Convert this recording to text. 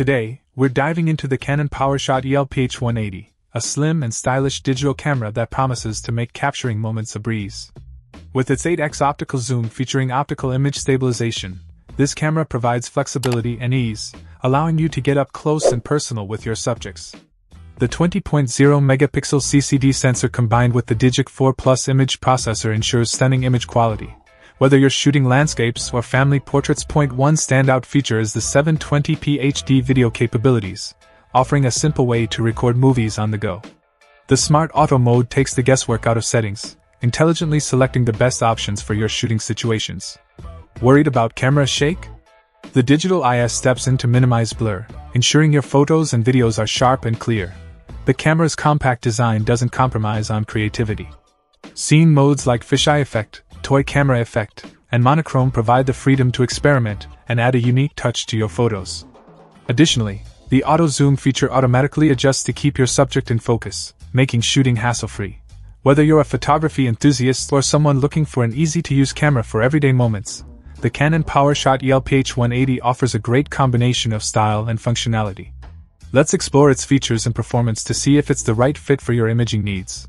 Today, we're diving into the Canon PowerShot ELPH 180, a slim and stylish digital camera that promises to make capturing moments a breeze. With its 8x optical zoom featuring optical image stabilization, this camera provides flexibility and ease, allowing you to get up close and personal with your subjects. The 20.0 megapixel CCD sensor combined with the Digic 4 Plus image processor ensures stunning image quality. Whether you're shooting landscapes or family portraits, point one standout feature is the 720p HD video capabilities, offering a simple way to record movies on the go. The Smart Auto mode takes the guesswork out of settings, intelligently selecting the best options for your shooting situations. Worried about camera shake? The digital IS steps in to minimize blur, ensuring your photos and videos are sharp and clear. The camera's compact design doesn't compromise on creativity. Scene modes like fisheye effect, toy camera effect, and monochrome provide the freedom to experiment and add a unique touch to your photos. Additionally, the auto zoom feature automatically adjusts to keep your subject in focus, making shooting hassle free. Whether you're a photography enthusiast or someone looking for an easy to use camera for everyday moments, the Canon PowerShot ELPH 180 offers a great combination of style and functionality. Let's explore its features and performance to see if it's the right fit for your imaging needs.